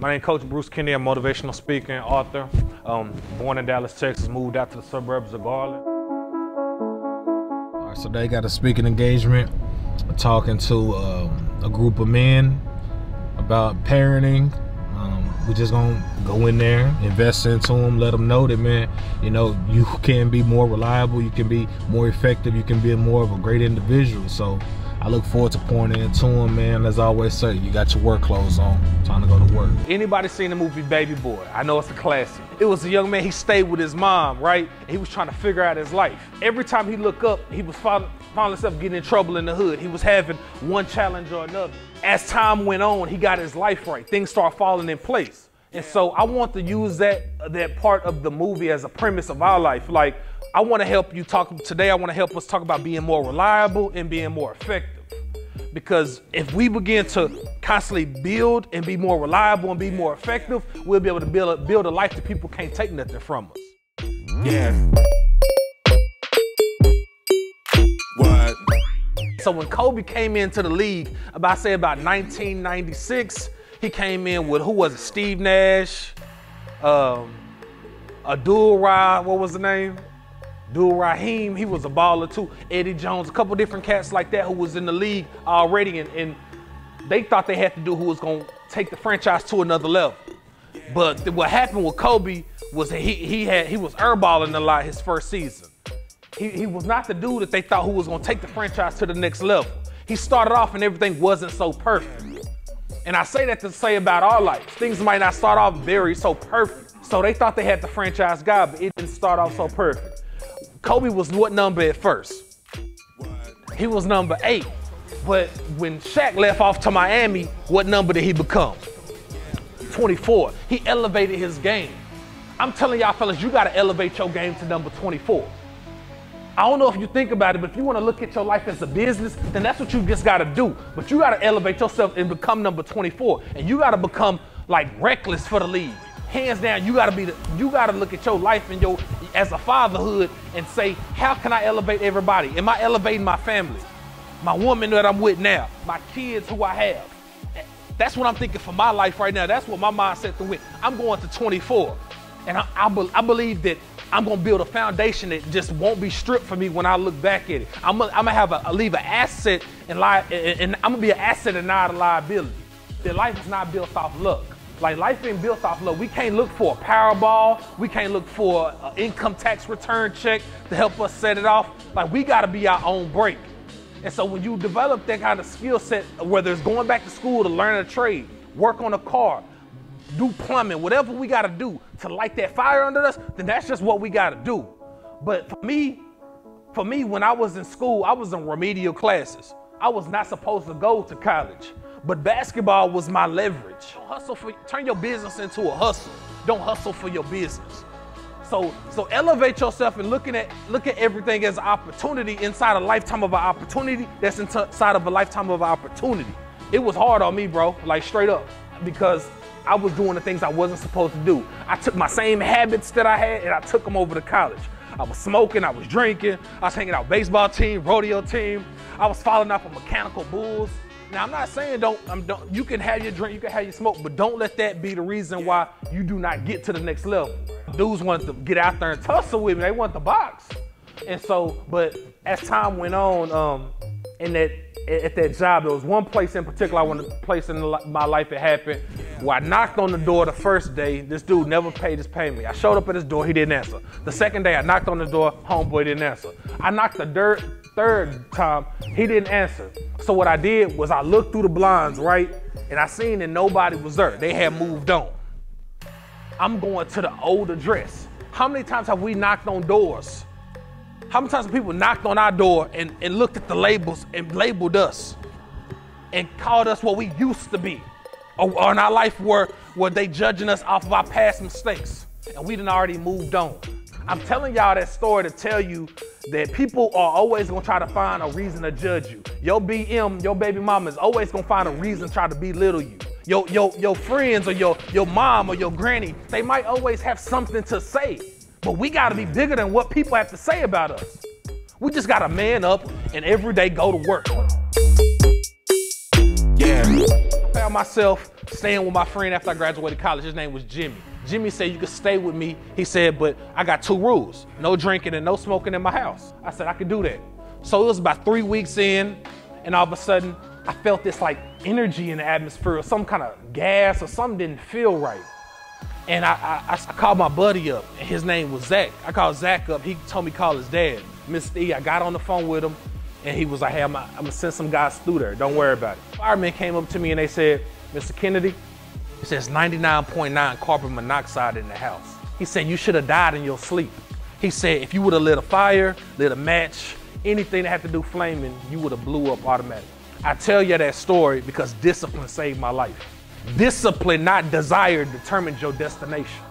My name is Coach Bruce Kennedy. I'm a motivational speaker and author. Um, born in Dallas, Texas, moved out to the suburbs of Garland. All right, so they got a speaking engagement talking to um, a group of men about parenting. Um, we just gonna go in there, invest into them, let them know that man, you know, you can be more reliable, you can be more effective, you can be more of a great individual. So I look forward to pouring into him, man. As I always say, you got your work clothes on, time to go to work. Anybody seen the movie Baby Boy? I know it's a classic. It was a young man, he stayed with his mom, right? And he was trying to figure out his life. Every time he looked up, he was finding himself getting in trouble in the hood. He was having one challenge or another. As time went on, he got his life right. Things start falling in place. And so I want to use that that part of the movie as a premise of our life. Like I want to help you talk today. I want to help us talk about being more reliable and being more effective. Because if we begin to constantly build and be more reliable and be more effective, we'll be able to build a, build a life that people can't take nothing from us. Yeah. What? So when Kobe came into the league, about say about 1996, he came in with who was it? Steve Nash, um, Abdul Ra, what was the name? Abdul Raheem, he was a baller too. Eddie Jones, a couple different cats like that who was in the league already, and, and they thought they had to do who was gonna take the franchise to another level. But what happened with Kobe was he he had he was airballing a lot his first season. He, he was not the dude that they thought who was gonna take the franchise to the next level. He started off and everything wasn't so perfect. And I say that to say about our life. Things might not start off very so perfect. So they thought they had the franchise guy, but it didn't start off so perfect. Kobe was what number at first? He was number eight. But when Shaq left off to Miami, what number did he become? 24. He elevated his game. I'm telling y'all fellas, you gotta elevate your game to number 24. I don't know if you think about it, but if you want to look at your life as a business, then that's what you just got to do. But you got to elevate yourself and become number 24. And you got to become like reckless for the league. Hands down, you got to be the, you got to look at your life and your as a fatherhood and say, how can I elevate everybody? Am I elevating my family? My woman that I'm with now, my kids who I have. That's what I'm thinking for my life right now. That's what my mindset to win. I'm going to 24. And I, I, be, I believe that I'm gonna build a foundation that just won't be stripped from me when I look back at it. I'm I'm gonna have a, a leave an asset and lie, and, and I'm gonna be an asset and not a liability. That life is not built off luck. Like life ain't built off love. We can't look for a Powerball. We can't look for an income tax return check to help us set it off. Like we gotta be our own break. And so when you develop that kind of skill set, whether it's going back to school to learn a trade, work on a car, do plumbing, whatever we got to do to light that fire under us, then that's just what we got to do. But for me, for me, when I was in school, I was in remedial classes. I was not supposed to go to college, but basketball was my leverage. Don't Hustle for, turn your business into a hustle. Don't hustle for your business. So, so elevate yourself and looking at look at everything as opportunity inside a lifetime of an opportunity that's inside of a lifetime of an opportunity. It was hard on me, bro, like straight up, because I was doing the things I wasn't supposed to do. I took my same habits that I had and I took them over to college. I was smoking, I was drinking, I was hanging out baseball team, rodeo team. I was falling off of mechanical bulls. Now I'm not saying don't, I'm, don't you can have your drink, you can have your smoke, but don't let that be the reason why you do not get to the next level. Dudes want to get out there and tussle with me. They want the box. And so, but as time went on, um, in that at that job, there was one place in particular I wanted to place in my life it happened where I knocked on the door the first day. This dude never paid his payment. I showed up at his door, he didn't answer. The second day, I knocked on the door, homeboy didn't answer. I knocked the dirt third time, he didn't answer. So what I did was I looked through the blinds, right? And I seen that nobody was there. They had moved on. I'm going to the old address. How many times have we knocked on doors? How many times have people knocked on our door and, and looked at the labels and labeled us and called us what we used to be? Or, or in our life where, where they judging us off of our past mistakes and we done already moved on. I'm telling y'all that story to tell you that people are always gonna try to find a reason to judge you. Your BM, your baby mama is always gonna find a reason to try to belittle you. Your, your, your friends or your, your mom or your granny, they might always have something to say. But we gotta be bigger than what people have to say about us. We just gotta man up and every day go to work. Yeah. Myself staying with my friend after I graduated college. His name was Jimmy. Jimmy said, You could stay with me. He said, But I got two rules no drinking and no smoking in my house. I said, I could do that. So it was about three weeks in, and all of a sudden, I felt this like energy in the atmosphere, or some kind of gas, or something didn't feel right. And I, I, I called my buddy up, and his name was Zach. I called Zach up. He told me call his dad, Mr. E. I got on the phone with him, and he was like, "Hey, I'm, gonna send some guys through there. Don't worry about it." Firemen came up to me and they said, "Mr. Kennedy, he says 99.9 carbon monoxide in the house. He said you should have died in your sleep. He said if you would have lit a fire, lit a match, anything that had to do flaming, you would have blew up automatically." I tell you that story because discipline saved my life. Discipline, not desire, determines your destination.